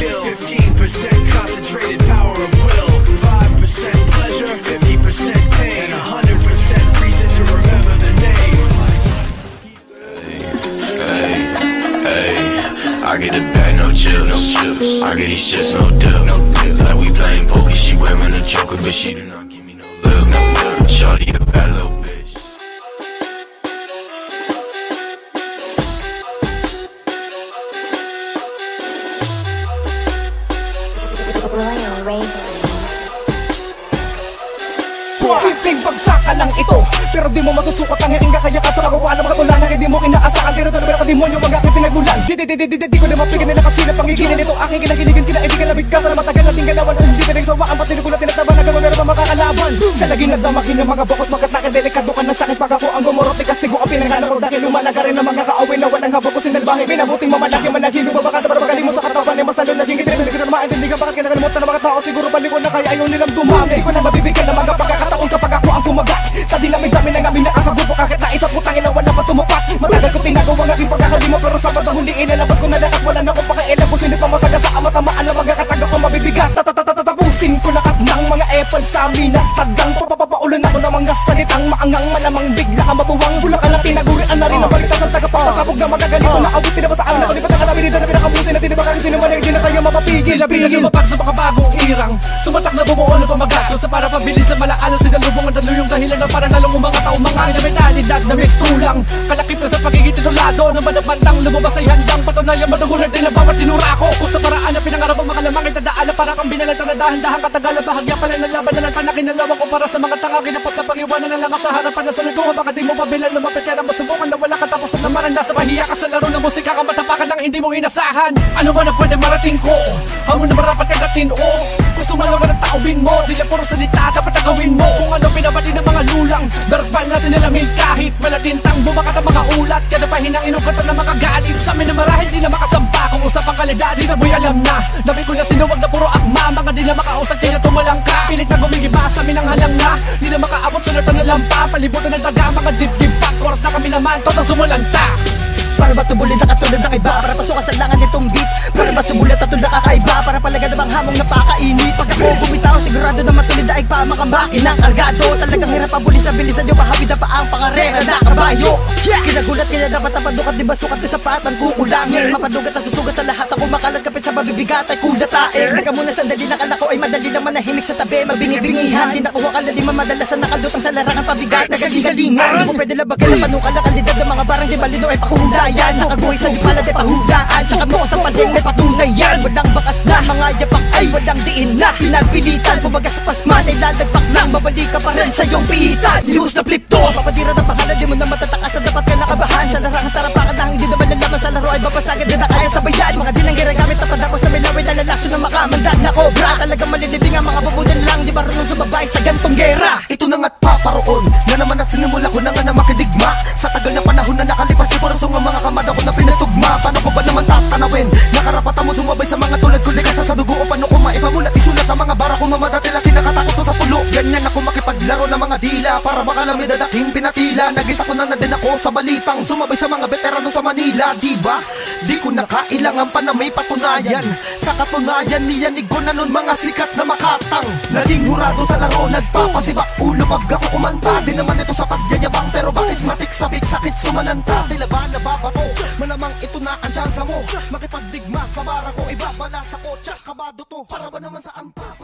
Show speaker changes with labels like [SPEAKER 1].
[SPEAKER 1] skill. 15% concentrated power of will. 5% pleasure, 50% pain. And 100% reason to remember the name.
[SPEAKER 2] Hey, I get the bag, no chips. No chips. I get these chips, no dip. No dip. Like we playing poker, she wearing a joker, but she do not give
[SPEAKER 3] Simpleng bagsak ka lang ito. Pero di mo matusukat ang hiringa kaya ka sa magawa ng mga tulanan Hindi mo kinaasahan Pero talaga ka demonyo Wag aking pinagmulan. Di di di di di di di ko na mapigil nila Kapsila pangigilin ito Aking kinakiligin Kina hindi ka nabigkasan Na matagal nating ganawan At hindi ka rin sawaan Pati ko na tinataba Nagawa meron pa makakalaban Sa lagi nagdamakin ng mga bakot Magkat nakadelikado ka na sakit Pag ako ang gumurot Kastigo ang pinanghanap ko. Dahil lumalaga rin ng mga kaaway Na walang habang ko sinalbahe. Minabuting mamalaki Manahimik mabakata Para magaling mo sa katawan. Ay mas lalo naging itin Hindi ka na maintindigan Bakit kinakalimutan ng mga tao. Siguro palikon na kaya ayaw nilang dumami. Di ko na mabibigyan ng bandang huli inalabas ko na lahat Wala na akong pakialam Kung sino pa masaga sa ama. Tamaan ang mga kataga ko mabibigat. Tatatatapusin ko lahat ng mga epal sa amin At tadang. Papapapaulan ako ng mga salitang maangang Malamang bigla ka matuwang Bula ka na tinagurian na rin Ang balitas ng tagapapasabog na magagalito Na awitin na ba sa amin Nakalipat ang kalabilidad na pinakabusin Ba kasi naman Hindi na kaya mapapigil
[SPEAKER 4] Pila lumapag sa mga bagong irang. Tumatak na bumuo ng pamagat Sa para pabilis sa malaanan Sinalubong ang daluyong dahilan na para nalong mga tao Mga na mentalidad na mistulang Kalakip na sa pagiging titulado Ng bandang lumabas ay handang Patunayan madugunan din ang bawat tinura ko. Kung sa paraan na pinangarap ang mga lamang Itadaan na para kang binalanta na dahan-dahan Katagalan. Bahagya pala ng laban na lang Tanakin na lawak ko para sa mga tanga Kinapas sa pag-iwanan na lang sa harapan na sa liguan Baka di mo pabilan lumapit ka na masubukan Na wala katapusan na maranda sa pahiya ka sa laro ng musika Ka matapakan ng hindi mo inasahan Ano man ang pwede marating ko Hamon na marapat kagatin o Gusto mo naman ang taubin mo Di lang puro salita dapat ang gawin mo. Kung ano pinabati ng mga lulang Verbal na sinilamin kahit malatintang Bumakat ang mga ulat. Kada pa hinang inukatan ng mga galit Sa amin na marahil di na makasampa Kung usapang kalidad di na boy alam na. Nabi ko na sinuwag na puro akma Mga di na makausag kaya tumalang ka. Pilit na gumigiba sa amin ang halang na. Di na makaabot sa lata na lampa Palibutan ng daga mga dip-dip pack Oras na kami naman Toto sumulanta.
[SPEAKER 3] Para ba tubulin na katulad ng iba? Para pasok sa langan nitong beat Para ba sumulat at kakaiba Para palaga namang hamong napakainit Pag ako bumitaw sigurado na matulid Daig pa makambaki ng kargado Talagang hirap ang bulis sa bilisan nyo Mahawid na pa ang pangarera na kabayo. Kinagulat kaya dapat ang padukat Di ba sukat na sapat ang kukulangin Mapadugat ang susugat sa lahat. Ako makalat kapit mabibigat ay kulatae Nagka muna sandali na kala ko ay madali lang manahimik sa tabi. Magbingi-bingihan Di nakuha ka na di mamadalasan Nakaldutang sa larangan pabigat. Nagaling-galingan. Di mo pwede labagan ang panukal na kandidad ng mga barang Di malino ay pakulayan Nakaguhay sa pala di pahulaan. Tsaka mo sa paling may patunayan. Walang bakas na mga yapak ay walang diin na. Pinagpilitan Bumaga sa pasman ay lalagpak lang Babalik ka pa rin sa iyong pihitan Sihus na flip to Papadira ng pangalan di mo na matatakas Sa dapat ka nakabahan. Sa larangan tarapakan na hindi naman nalaman Sa laro ay babasagin din na kaya sabayan. Mga Talagang malilibing ang mga babudan lang. Di marunong sumabay sa gantong gera?
[SPEAKER 5] Ito na nga't paparoon. Na naman at sinimula ko na nga na makidigma. Sa tagal na panahon na nakalipas Di parusong ang mga kamada ko na pinatugma. Paano ko ba naman tatanawin? Nakarapatan mo sumabay sa mga tulad ko Likas sa dugo o paano ko maipamulat? Isulat ang mga bara ko mamadatila Lang may dadating pinatila. Nagisa ko na na din ako sa balitang Sumabay sa mga veterano sa Manila Diba? Di ko na kailangan pa na may patunayan. Sa katunayan niyanig ko na nun mga sikat na makatang. Naging hurado sa laro Nagpapasiba ulo pag ako kumanta. Di naman ito sa pagyayabang Pero bakit matik sabik sakit sumananta? Tila ba nababato? Malamang ito na ang tsansa mo. Makipagdigma sa bara ko Iba pala sa kotsa. Kabado to. Para ba naman sa ampa